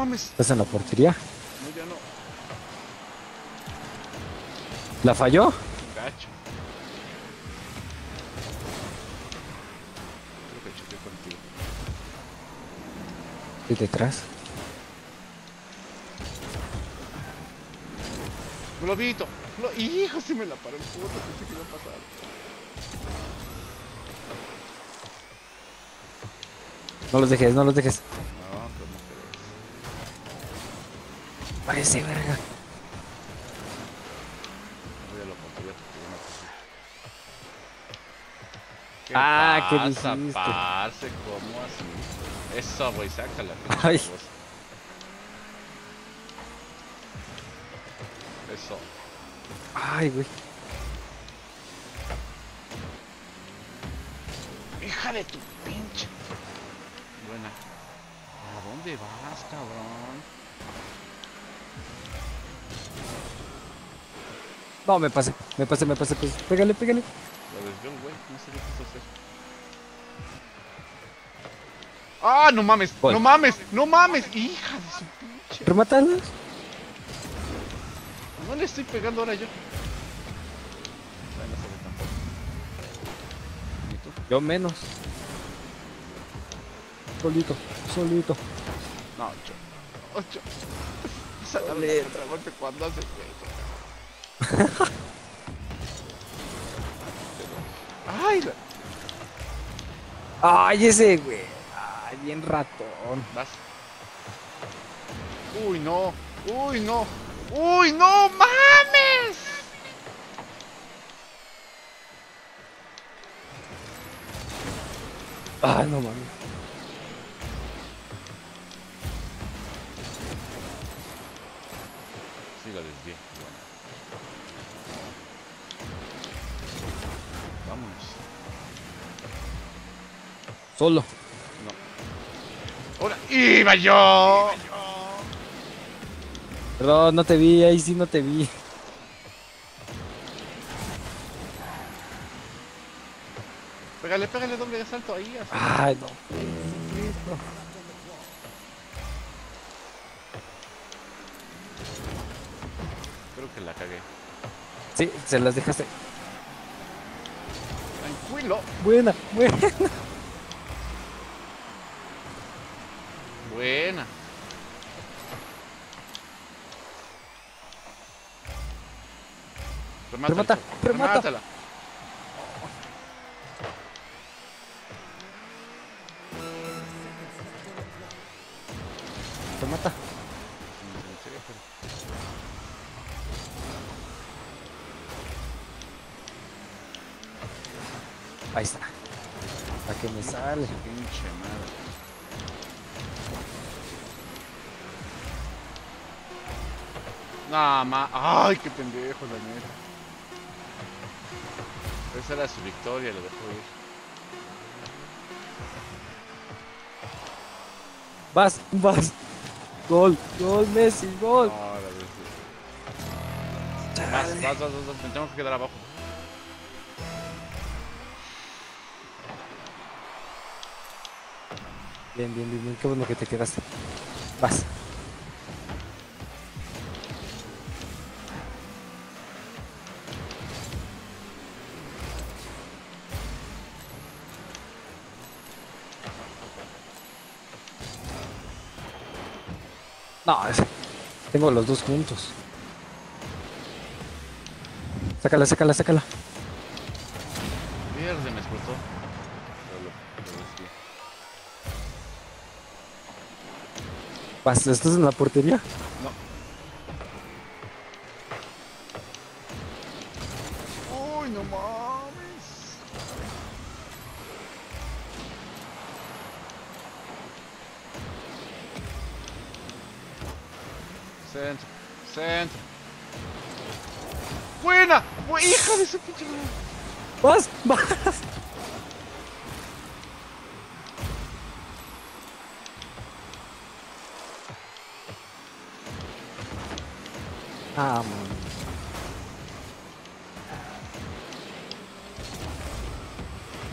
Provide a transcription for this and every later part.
mames. ¿Estás en la portería? No, ya no. ¿La falló? Gacho. Creo que choqué contigo. ¿Y detrás? Globito. Glo Hijo, si me la paró el puto. Pensé que iba a pasar. No los dejes, no los dejes. Una cosa. ¿Qué Ah, ¿qué pasa, dijiste? parce? ¿Cómo así? Eso, güey, sácala. Ay. Eso. Ay, güey. Hija de tu pinche. Buena. ¿A dónde vas, cabrón? No, me pasé, me pasé, me pasé. Pues, pégale, pégale. Lo desvió el güey, no sé qué quiso hacer. ¡Ah, no mames! Gol. ¡No mames! ¡No mames! ¡Hija de su pinche! Rematalas. No le estoy pegando ahora yo. Tampoco. Tú. Yo menos. Solito, solito. No, ocho. Ocho. Sácale otra golpe cuando hace eso. Ay, la- Ay, ese, güey. Ay, bien ratón. vas. Uy, no. Uy, no. Uy, no mames. Ay, no mames. Sí, la desvié. Vámonos. Solo. No. ¡Ahora! ¡Iba yo! Perdón, no te vi, ahí sí no te vi. Pégale, pégale doble de salto ahí. así. Ay, no. Creo que la cagué. Sí, se las dejaste. Tranquilo. Buena, buena. Buena. Remata, Chavo. remata. Remátala. Te Ahí está. ¿A qué me sale? Pinche madre. Nah, ma. Ay, qué pendejo, la neta. Esa era su victoria, lo dejó ir. Vas, vas. Gol, gol, Messi, gol. No, verdad. Vas, vas, vas, vas, vas, me tengo que quedar abajo. Bien, bien, bien, bien. Qué bueno que te quedaste. Vas. No, tengo los dos juntos. Sácala, sácala, sácala. Pierde, me explotó. ¿Estás en la portería? No. Uy, no mames. Centro, centro. Buena, Bu- hija de su pinche. Vas, vas. Ah, man.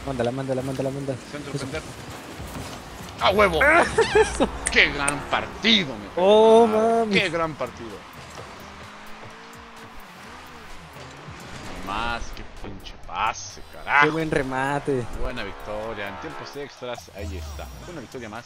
Mándala, mándala, mándala, mándala. Centro, pendejo. ¡A huevo! ¡Qué gran partido, mi Oh, mami. ¡Qué gran partido! Más que pinche pase, Qué carajo. buen remate. Buena victoria. En tiempos extras, ahí está. Una victoria más.